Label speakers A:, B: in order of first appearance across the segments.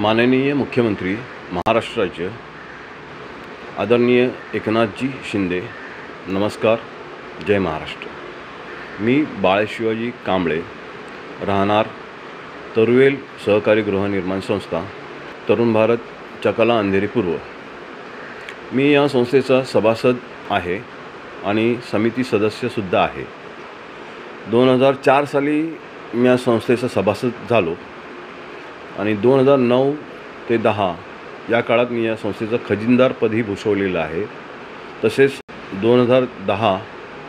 A: माननीय मुख्यमंत्री महाराष्ट्र राज्य आदरणीय एकनाथजी शिंदे नमस्कार जय महाराष्ट्र. मी बाळे शिवाजी कांबळे राहणार तरुवेल सहकारी गृहनिर्माण संस्था तरुण भारत चकला अंधेरी पूर्व. मी या संस्थेचा सभासद आहे आणि समिती सदस्यसुद्धा आहे. दोन हजार चार साली मी या संस्थेचा सभासद झालो. आणि दोन हजार नऊ ते दहा या काळात मी या संस्थेचं खजिनदारपदही भूषवलेलं आहे. तसेच दोन हजार दहा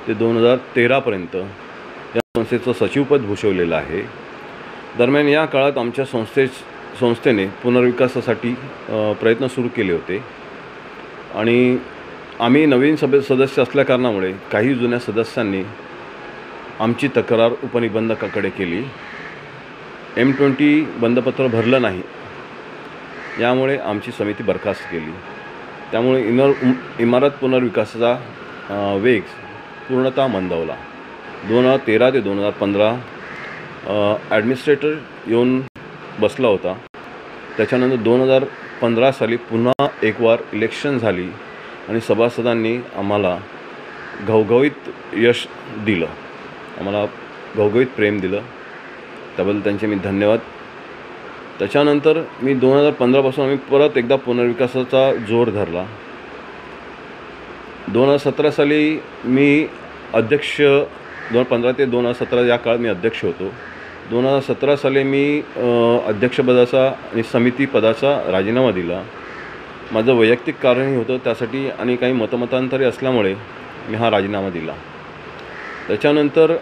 A: ते दोन हजार तेरापर्यंत या संस्थेचं सचिवपद भूषवलेलं आहे. दरम्यान या काळात आमच्या संस्थे संस्थेने पुनर्विकासासाठी प्रयत्न सुरू केले होते. आणि आम्ही नवीन सभे सदस्य असल्याकारणामुळे काही जुन्या सदस्यांनी आमची तक्रार उपनिबंधकाकडे केली. एम ट्वेंटी बंदपत्र भरलं नाही. यामुळे आमची समिती बरखास्त केली. त्यामुळे इनर इमारत पुनर्विकासाचा वेग पूर्णतः मंदवला. दोन हजार तेरा ते दोन हजार पंधरा ॲडमिनिस्ट्रेटर येऊन बसला होता. त्याच्यानंतर दोन हजार पंधरा साली पुन्हा एक वार इलेक्शन झाली आणि सभासदांनी आम्हाला घवघवीत यश दिलं. आम्हाला घवघवीत प्रेम दिलं. त्याबद्दल त्यांचे मी धन्यवाद. त्याच्यानंतर मी दोन हजार पंधरापासून आम्ही परत एकदा पुनर्विकासाचा जोर धरला. दोन हजार सतरा साली मी अध्यक्ष दोन हजार पंधरा ते दोन हजार सतरा या काळात मी अध्यक्ष होतो. दोन हजार सतरा साली मी अध्यक्षपदाचा आणि समिती पदाचा राजीनामा दिला. माझं वैयक्तिक कारणही होतं त्यासाठी आणि काही मतमतांतरे असल्यामुळे मी हा राजीनामा दिला. त्याच्यानंतर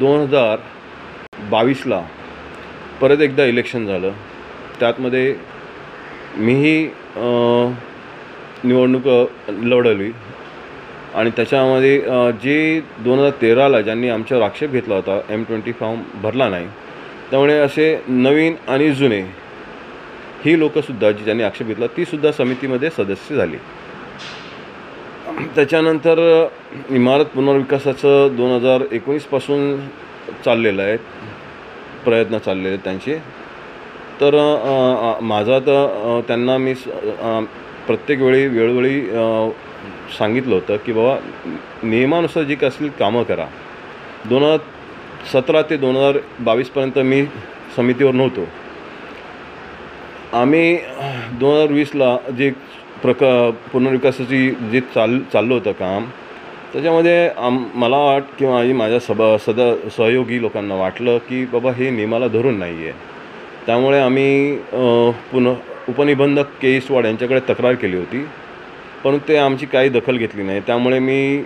A: दोन हजार बावीसला परत एकदा इलेक्शन झालं. त्यातमध्ये मीही निवडणूक लढवली. आणि त्याच्यामध्ये जे दोन हजार तेराला ज्यांनी आमच्यावर आक्षेप घेतला होता एम ट्वेंटी फॉर्म भरला नाही त्यामुळे असे नवीन आणि जुने ही लोकंसुद्धा जी ज्यांनी आक्षेप घेतला तीसुद्धा समितीमध्ये सदस्य झाली. त्याच्यानंतर इमारत पुनर्विकासाचं दोन हजार एकोणीसपासून चाललेलं आहे. प्रयत्न चाललेले आहेत त्यांचे. तर माझा तर त्यांना मी स- प्रत्येक वेळी वेळोवेळी सांगितलं होतं की बाबा नियमानुसार जी काही असतील कामं करा. दोन हजार सतरा ते दोन हजार बावीसपर्यंत मी समितीवर नव्हतो. आम्ही दोन हजार वीसला जे प्रक पुनर्विकासाची जे चाल चाललं होतं काम त्याच्यामध्ये आम मला वाट किंवा आई माझ्या सभा सद सहयोगी लोकांना वाटलं की बाबा हे नियमाला धरून नाही आहे त्यामुळे आम्ही पुन पुन्हा उपनिबंधक के यांच्याकडे तक्रार केली होती. पण ते आमची काही दखल घेतली नाही. त्यामुळे मी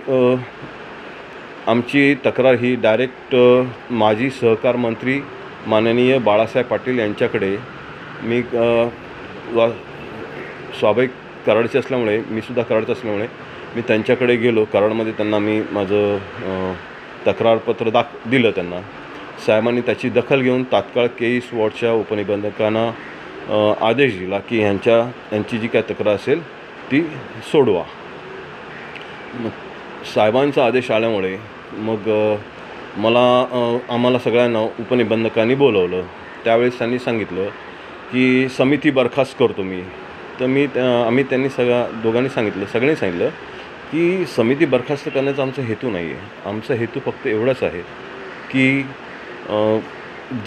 A: आमची तक्रार ही डायरेक्ट माजी सहकार मंत्री माननीय बाळासाहेब पाटील यांच्याकडे मी वा स्वाभाविक कराडचे असल्यामुळे मी सुद्धा कराडचं असल्यामुळे मी त्यांच्याकडे गेलो. कराडमध्ये त्यांना मी माझं तक्रारपत्र दाख दिलं त्यांना. साहेबांनी त्याची दखल घेऊन तात्काळ केईस वॉर्डच्या उपनिबंधकांना आदेश दिला की ह्यांच्या यांची जी काय तक्रार असेल ती सोडवा. मग साहेबांचा आदेश आल्यामुळे मग मला आम्हाला सगळ्यांना उपनिबंधकांनी बोलवलं. त्यावेळेस त्यांनी सांगितलं की समिती बरखास्त करतो मी. तर मी त्या- आम्ही त्यांनी सगळ्या दोघांनी सांगितलं सगळ्यांनी सांगितलं की समिती बरखास्त करण्याचा आमचा हेतू नाही आहे. आमचा हेतू फक्त एवढाच आहे की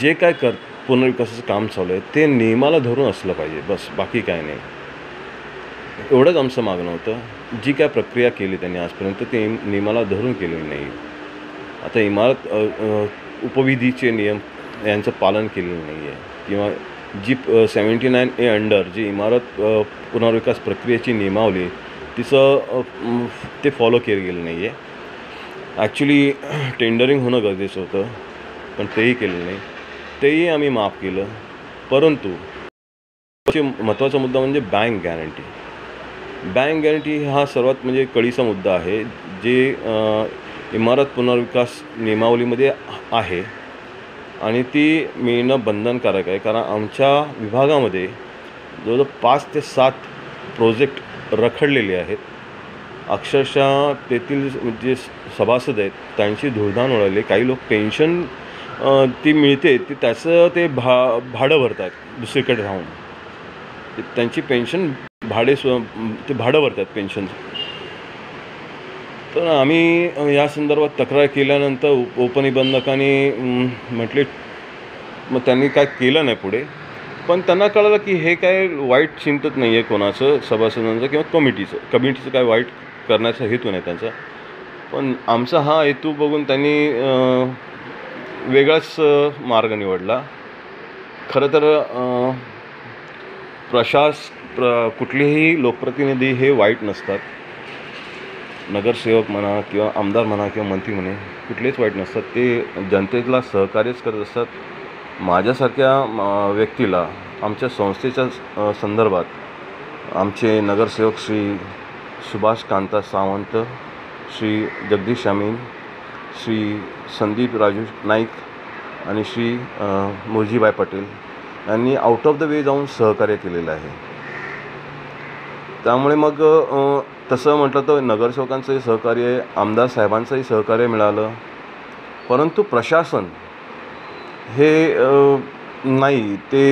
A: जे काय कर पुनर्विकासाचं काम चालू आहे ते नियमाला धरून असलं पाहिजे. बस बाकी काय नाही. एवढंच आमचं मागणं होतं. जी काय प्रक्रिया केली त्यांनी आजपर्यंत ते नियमाला धरून केलेली नाही. आता इमारत उपविधीचे नियम यांचं पालन केलेलं नाही आहे. किंवा जी सेवन्टी नाईन ए अंडर जी इमारत पुनर्विकास प्रक्रियेची नियमावली तिचं ते फॉलो केलं गेलं नाही आहे ॲक्च्युली टेंडरिंग होणं गरजेचं होतं पण तेही केलं नाही. तेही आम्ही माफ केलं. परंतु महत्त्वाचा मुद्दा म्हणजे बँक गॅरंटी बँक गॅरंटी हा सर्वात म्हणजे कळीचा मुद्दा आहे जे इमारत पुनर्विकास नियमावलीमध्ये आहे आणि ती मिळणं बंधनकारक आहे. कारण आमच्या विभागामध्ये जवळजवळ पाच ते सात प्रोजेक्ट रखडलेले आहेत. अक्षरशः तेथील जे सभासद आहेत त्यांची धुळधाण उडाली. काही लोक पेन्शन ती मिळते ती त्याचं ते भा भाडं भरतात दुसरीकडे राहून. त्यांची पेन्शन भाडे स्व ते भाडं भरतात पेन्शनचं तर आम्ही या संदर्भात तक्रार केल्यानंतर उप उपनिबंधकांनी म्हटले मग त्यांनी काय केलं नाही पुढे? पण त्यांना कळलं की हे काय वाईट चिंतत नाही आहे कोणाचं सभासदांचं किंवा कमिटीचं. कमिटीचं काय वाईट करण्याचा हेतू नाही त्यांचा. पण आमचा हा हेतू बघून त्यांनी वेगळाच मार्ग निवडला. खरं तर प्रशास प्र कुठलेही लोकप्रतिनिधी हे वाईट नसतात. नगरसेवक म्हणा किंवा आमदार म्हणा किंवा मंत्री म्हणे कुठलेच वाईट नसतात. ते जनतेला सहकार्यच करत असतात. माझ्यासारख्या म, व्यक्तीला आमच्या संस्थेच्या संदर्भात आमचे नगरसेवक श्री सुभाष कांता सावंत श्री जगदीश अमीन श्री संदीप राजू नाईक आणि श्री मुरजीबाई पटेल यांनी आउट ऑफ द वे जाऊन सहकार्य केलेलं आहे. त्यामुळे मग तसं म्हटलं तर नगरसेवकांचंही सहकार्य आमदार साहेबांचंही सहकार्य मिळालं. परंतु प्रशासन हे नाही ते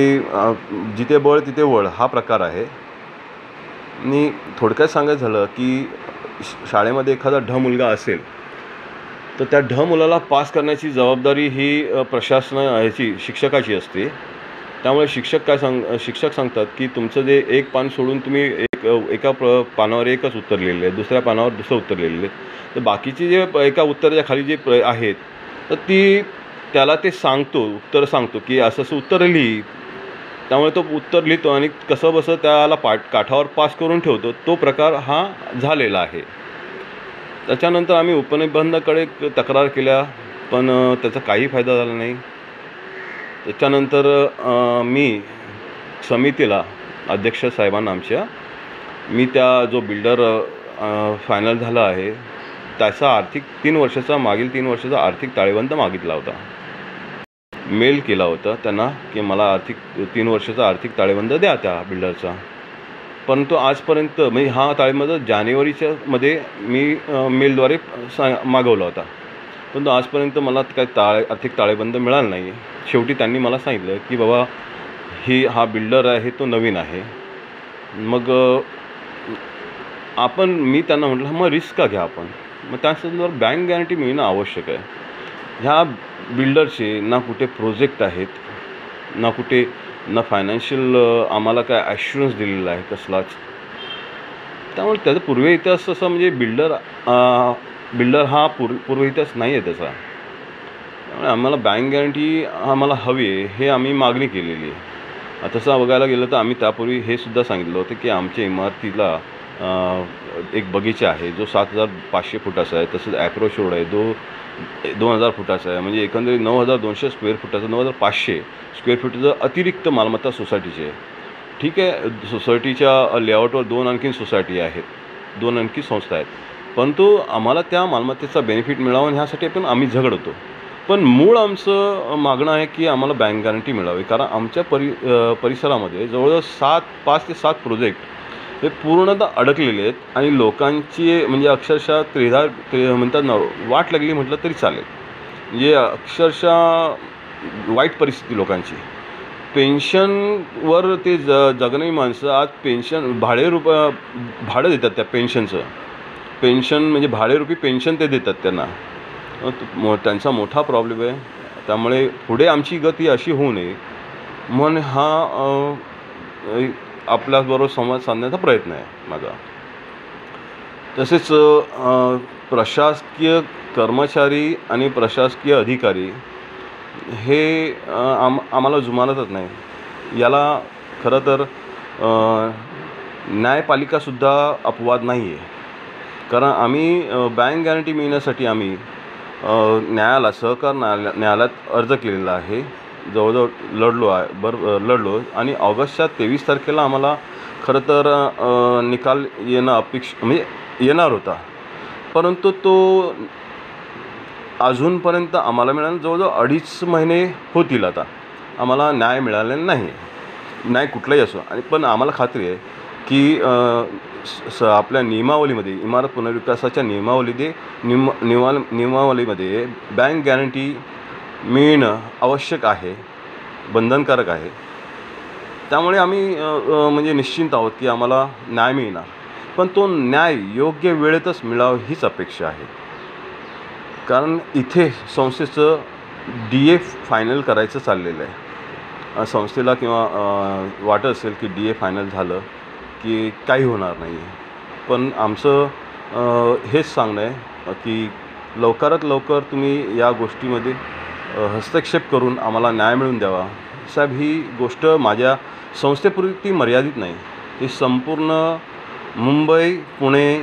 A: जिथे बळ तिथे वळ हा प्रकार आहे. आणि थोडक्यात सांगायचं झालं की शाळेमध्ये एखादा ढ मुलगा असेल तर त्या ढ मुलाला पास करण्याची जबाबदारी ही अ, प्रशासन ह्याची शिक्षकाची असते. त्यामुळे शिक्षक काय सांग शिक्षक सांगतात की तुमचं जे एक पान सोडून तुम्ही एक एका प्र पानावर एकच उत्तर लिहिलेलं आहे दुसऱ्या पानावर दुसरं उत्तर लिहिलेलं आहे तर बाकीचे जे एका उत्तराच्या खाली जे प्र आहेत तर ती त्याला ते सांगतो उत्तर सांगतो की असं असं उत्तर लिही. त्यामुळे तो उत्तर लिहितो आणि कसं बसं त्याला पाठ काठावर पास करून ठेवतो. तो प्रकार हा झालेला आहे. त्याच्यानंतर आम्ही उपनिबंधाकडे तक्रार केल्या पण त्याचा काही फायदा झाला नाही. त्याच्यानंतर मी समितीला अध्यक्ष साहेबांना आमच्या मी त्या जो बिल्डर फायनल झाला आहे त्याचा आर्थिक तीन वर्षाचा मागील तीन वर्षाचा आर्थिक ताळेबंद मागितला होता. मेल केला होता त्यांना की मला आर्थिक तीन वर्षाचा आर्थिक ताळेबंद द्या त्या बिल्डरचा. परंतु आजपर्यंत म्हणजे हा ताळेबंद जानेवारीच्या मध्ये मी मेलद्वारे सा मागवला होता. परंतु आजपर्यंत मला काय ताळे आर्थिक ताळेबंद मिळाला नाही शेवटी त्यांनी मला सांगितलं की बाबा ही हा बिल्डर आहे तो नवीन आहे. मग आपण मी त्यांना म्हटलं मग रिस्क का घ्या आपण? मग त्या बँक गॅरंटी मिळणं आवश्यक आहे. ह्या बिल्डरचे ना कुठे प्रोजेक्ट आहेत ना कुठे ना फायनान्शियल आम्हाला काय ॲश्युरन्स दिलेला आहे कसलाच. त्यामुळे त्याचा पूर्व इतिहास असं म्हणजे बिल्डर बिल्डर हा पूर्व पूर्व इतिहास नाही आहे त्याचा. त्यामुळे आम्हाला बँक गॅरंटी आम्हाला हवी आहे हे आम्ही मागणी केलेली आहे. तसं बघायला गेलं तर आम्ही त्यापूर्वी हे सुद्धा सांगितलं होतं की आमच्या इमारतीला एक बगीचा आहे जो सात हजार पाचशे फुटाचा आहे तसंच ॲप्रोच रोड आहे जो दोन हजार फुटाचा आहे. म्हणजे एकंदरीत नऊ हजार दोनशे स्क्वेअर फुटाचं नऊ हजार पाचशे स्क्वेअर फुटाचं अतिरिक्त मालमत्ता सोसायटीची आहे. ठीक आहे सोसायटीच्या लेआउटवर दोन आणखीन सोसायटी आहेत दोन आणखी संस्था आहेत. परंतु आम्हाला त्या मालमत्तेचा बेनिफिट मिळावा आणि ह्यासाठी पण आम्ही झगडतो पण मूळ आमचं मागणं आहे की आम्हाला बँक गॅरंटी मिळावी कारण आमच्या परि परिसरामध्ये जवळजवळ सात पाच ते सात प्रोजेक्ट हे पूर्णतः अडकलेले आहेत आणि लोकांची म्हणजे अक्षरशः त्रेधा ते म्हणतात ना वाट लागली म्हटलं तरी चालेल. म्हणजे अक्षरशः वाईट परिस्थिती लोकांची. पेन्शनवर ते ज जगणारी माणसं आज पेन्शन भाडे रुप भाडं देतात त्या पेन्शनचं. पेन्शन म्हणजे भाडेरूपी पेन्शन ते देतात त्यांना. मो त्यांचा मोठा प्रॉब्लेम आहे. त्यामुळे पुढे आमची गती अशी होऊ नये. म्हणून हा आपल्याबरोबर संवाद साधण्याचा प्रयत्न आहे माझा. तसेच प्रशासकीय कर्मचारी आणि प्रशासकीय अधिकारी हे आम आम्हाला जुमानतच नाही. याला खरं तर न्यायपालिकासुद्धा अपवाद नाही आहे कारण आम्ही बँक गॅरंटी मिळण्यासाठी आम्ही न्यायालयात सहकार न्यायालयात अर्ज केलेला आहे. जवळजवळ लढलो आहे बर लढलो. आणि ऑगस्टच्या तेवीस तारखेला आम्हाला खरं तर निकाल येणं अपेक्ष म्हणजे येणार होता. परंतु तो अजूनपर्यंत आम्हाला मिळालं जवळजवळ अडीच महिने होतील आता. आम्हाला न्याय मिळालेला नाही. न्याय कुठलाही असो. आणि पण आम्हाला खात्री आहे की स आपल्या नियमावलीमध्ये इमारत पुनर्विकासाच्या नियमावलीमध्ये निम नियमा नियमावलीमध्ये बँक गॅरंटी मिळणं आवश्यक आहे बंधनकारक आहे. त्यामुळे आम्ही म्हणजे निश्चिंत आहोत की आम्हाला न्याय मिळणार. पण तो न्याय योग्य वेळेतच मिळावं हीच अपेक्षा आहे. कारण इथे संस्थेचं डी ए फायनल करायचं चाललेलं आहे. संस्थेला किंवा वाटत असेल की डी ए फायनल झालं की काही होणार नाही आहे पण आमचं हेच सांगणं आहे की लवकरात लवकर तुम्ही या गोष्टीमध्ये हस्तक्षेप करून आम्हाला न्याय मिळवून द्यावा. साहेब ही गोष्ट माझ्या संस्थेपुरती मर्यादित नाही. ही संपूर्ण मुंबई पुणे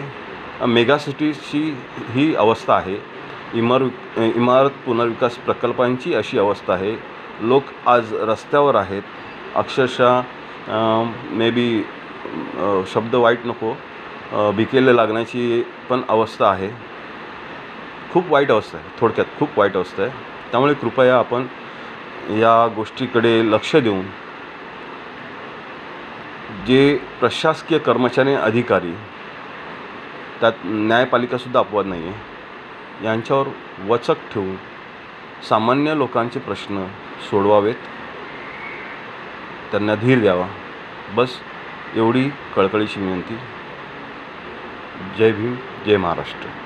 A: मेगा सिटीची ही अवस्था आहे. इमार इमारत पुनर्विकास प्रकल्पांची अशी अवस्था आहे. लोक आज रस्त्यावर आहेत. अक्षरशः मे बी शब्द वाईट नको. भिकेले लागण्याची पण अवस्था आहे. खूप वाईट अवस्था आहे. थोडक्यात खूप वाईट अवस्था आहे. त्यामुळे कृपया आपण या गोष्टीकडे लक्ष देऊन जे प्रशासकीय कर्मचारी अधिकारी त्यात न्यायपालिकासुद्धा अपवाद नाही आहे यांच्यावर वचक ठेवून सामान्य लोकांचे प्रश्न सोडवावेत. त्यांना धीर द्यावा. बस एवढी कळकळीची विनंती. जय भीम जय महाराष्ट्र.